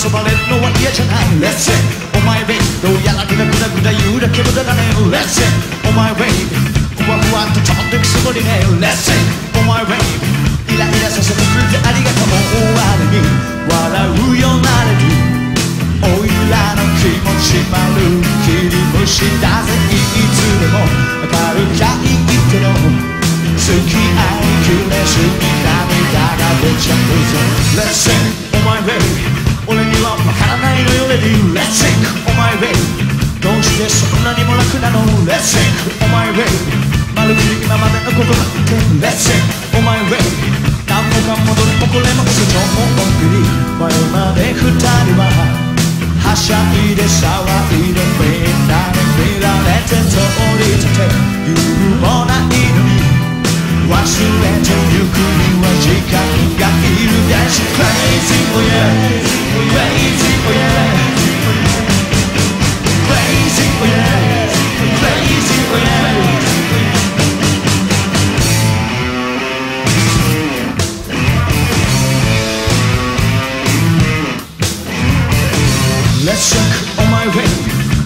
誰だって遊ばれるのは嫌じゃない Let's say お前ベイどうやらグダグダグダ言うだけ無駄だね Let's say お前ベイふわふわっと飛んでくつもりね Let's say お前ベイイライラさせてくれてありがとう終わりに笑うようなれるおいらの気持ちまる切り虫だぜいつでも明るかいての付き合いきれずに涙が出ちゃうぜ Let's sing お前 baby うしてそんなにも楽なの Let's sing お前 baby まるで今までのことだって Let's sing お前 baby 何もかもどれもこれも嘘の思い出真夜まで二人ははしゃいで騒いでみんなに見られて通り立て言うもないのに。忘れてゆくには時間がいる。です Crazy oh yeah think on my way.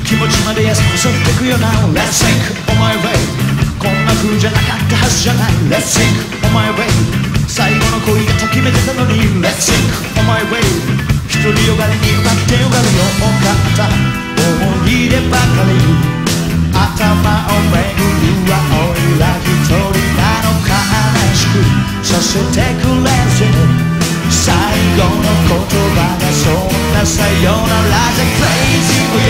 気持ちまで優しってくよな。Let's sink on my way. こんな風じゃなかったはずじゃない。Let's sink on my way. 最後の恋がときめけたのに。Let's sink on my way. 独りよがりに歌ってよがるよ。かった思い出ばかり。頭をめぐるはおいら一人なのか。悲しくさせてくれぜ最後の言葉がそん sayonara like a crazy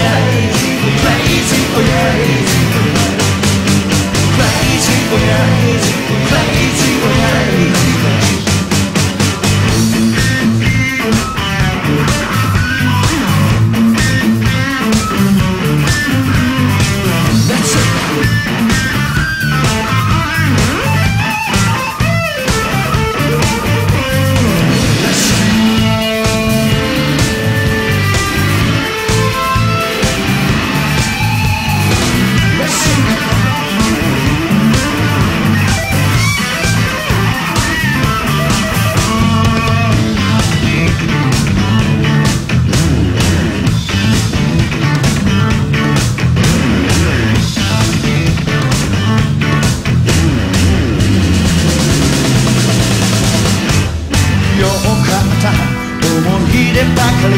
よかった思い出ばかり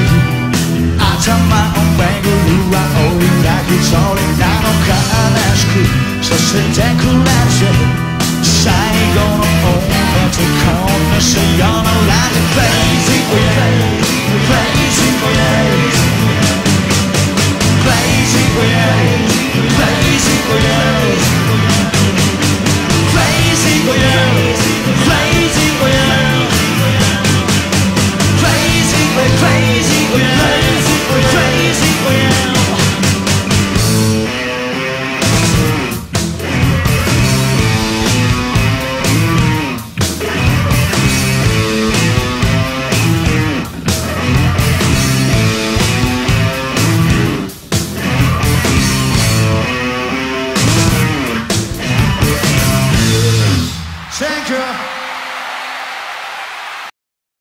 頭をめぐるはおいら一人なのか悲しくさせてくれぜ最後の音楽こんなさよ